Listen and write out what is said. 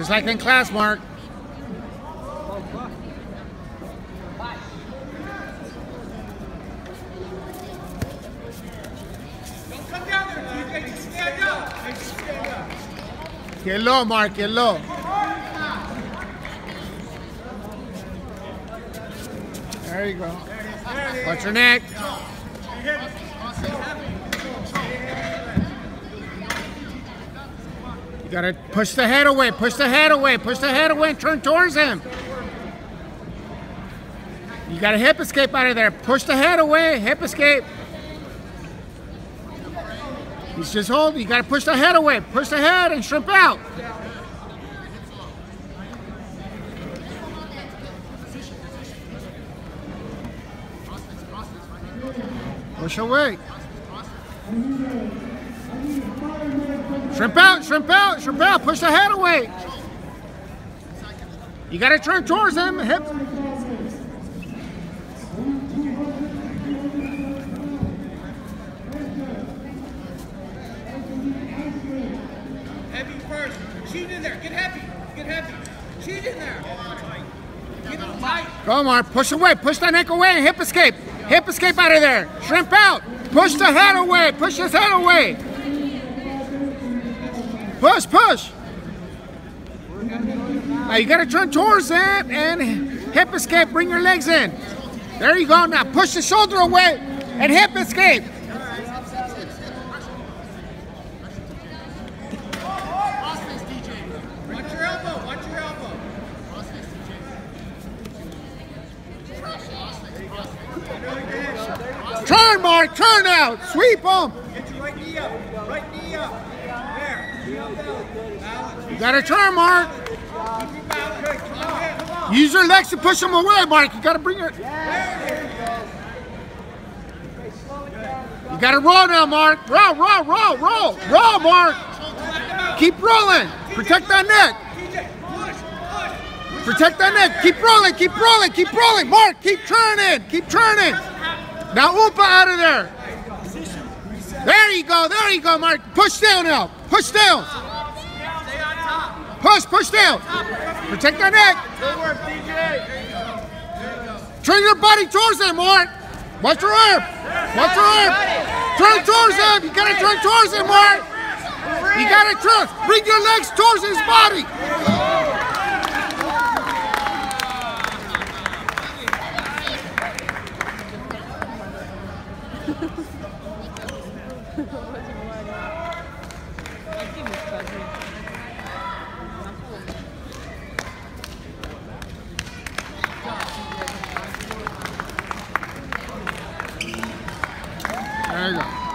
Just like in class, Mark. Get low, Mark. Get low. There you go. Watch your neck. You gotta push the head away. Push the head away. Push the head away and turn towards him. You got a hip escape out of there. Push the head away. Hip escape. He's just holding. You got to push the head away. Push the head and shrimp out. Push away. Shrimp out, shrimp out, shrimp out. Push the head away. You got to turn towards him. Hip. Heavy first. Cheat in there. Get heavy. Get heavy. Cheat in there. Get him tight. Go, Mark. Push away. Push that neck away. Hip escape. Hip escape out of there. Shrimp out. Push the head away. Push his head away. Push, push. Now you got to turn towards that and hip escape. Bring your legs in. There you go. Now push the shoulder away and hip escape. Turn, Mark. Turn out. Sweep him. Get your right knee up. Right knee up. There. Balance. You got to turn, Mark. Use your legs to push him away, Mark. You got to bring your. You got to roll now, Mark. Roll, roll, roll, roll, roll, Mark. Keep rolling. Protect that neck. Protect that neck. Keep rolling. Keep rolling. Keep rolling. Mark, keep turning. Keep turning. Now upa out of there. There you go. There you go, Mark. Push down now. Push down. Push, down. Protect that neck. Good work, TJ. Turn your body towards him, Mark. Watch your arm. Watch your arm. Turn towards him. You gotta turn towards him, Mark. You gotta turn. Bring your legs towards his body. There you go.